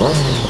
Don't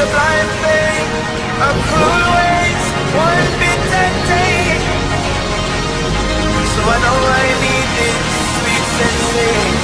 a blind faith, a cruel wait, one bitter day. So I know I need this sweet sensation.